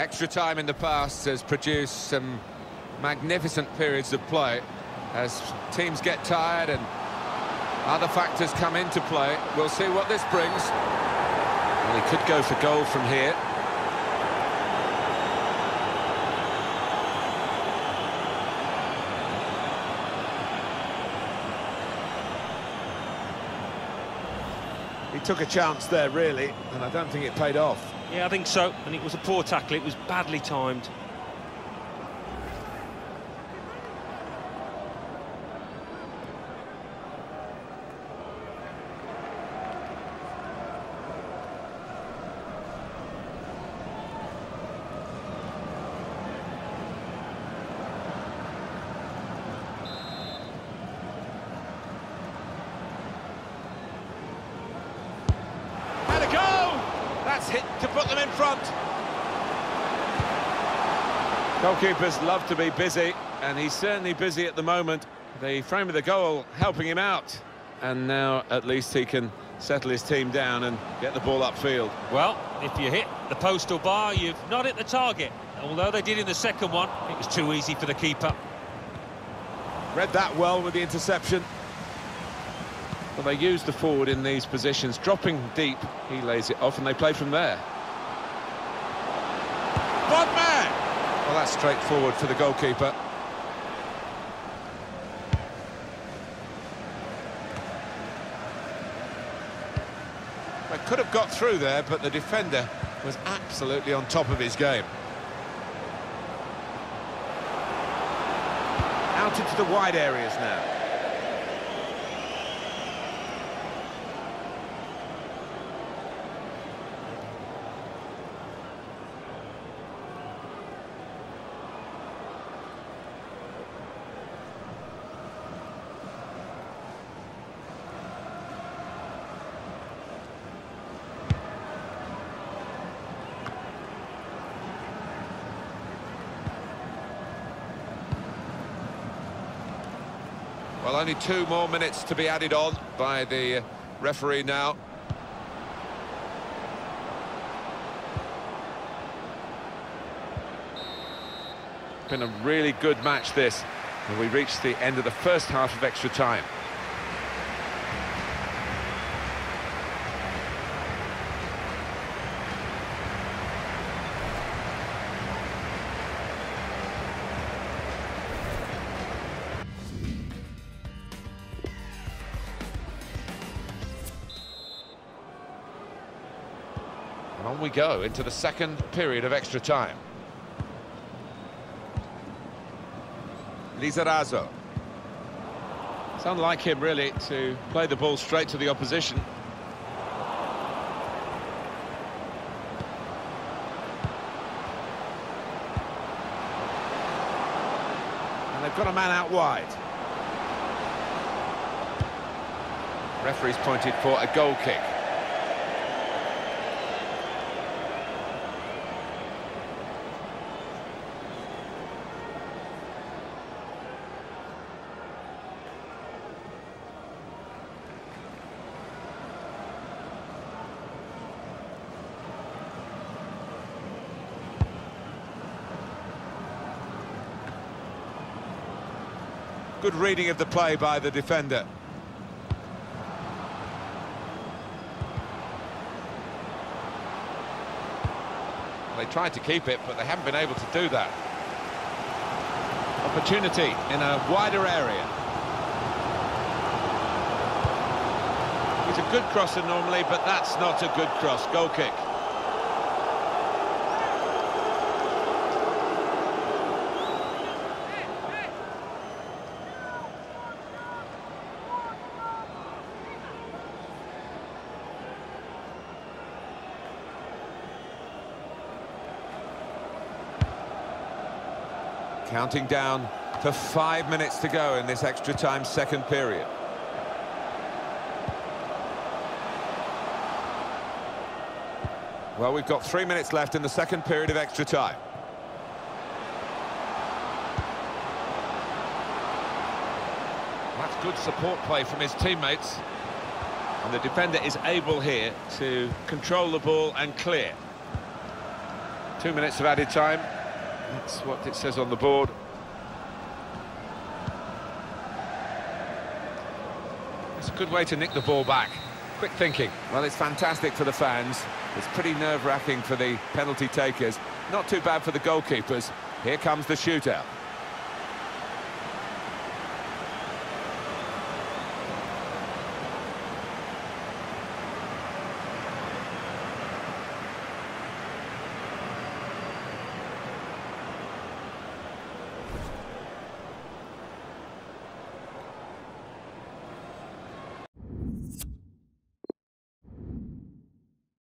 Extra time in the past has produced some magnificent periods of play. As teams get tired and other factors come into play, we'll see what this brings. Well, he could go for goal from here. He took a chance there, really, and I don't think it paid off. Yeah, I think so. And it was a poor tackle. It was badly timed. Had a go! That's hit to put them in front. Goalkeepers love to be busy, and he's certainly busy at the moment. The frame of the goal helping him out. And now at least he can settle his team down and get the ball upfield. Well, if you hit the postal bar, you've not hit the target. Although they did in the second one, it was too easy for the keeper. Read that well with the interception. Well, they use the forward in these positions, dropping deep. He lays it off, and they play from there. One man! Well, that's straightforward for the goalkeeper. They could have got through there, but the defender was absolutely on top of his game. Out into the wide areas now. Well, only two more minutes to be added on by the referee now. Been a really good match, this. And we reached the end of the first half of extra time. On we go into the second period of extra time. Lizarazo. It's unlike him, really, to play the ball straight to the opposition. And they've got a man out wide. Referee's pointed for a goal kick. Good reading of the play by the defender. They tried to keep it, but they haven't been able to do that. Opportunity in a wider area. He's a good crosser normally, but that's not a good cross. Goal kick. Counting down for five minutes to go in this extra time second period. Well, we've got three minutes left in the second period of extra time. That's good support play from his teammates. And the defender is able here to control the ball and clear. Two minutes of added time. That's what it says on the board. It's a good way to nick the ball back. Quick thinking. Well, it's fantastic for the fans. It's pretty nerve-wracking for the penalty takers. Not too bad for the goalkeepers. Here comes the shootout.